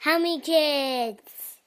How many kids?